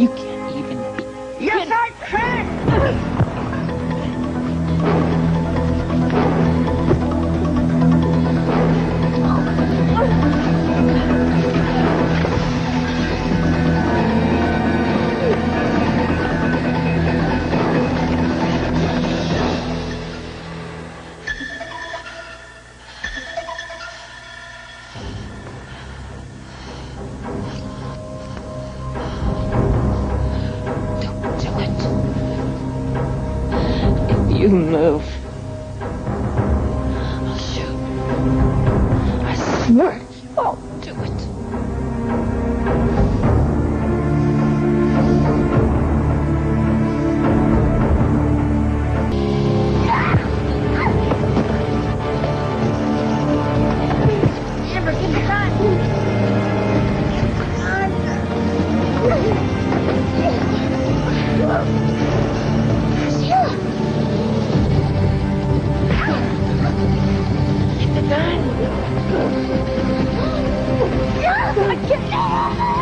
You can't you move, I'll shoot. I swear you won't do it. Can't.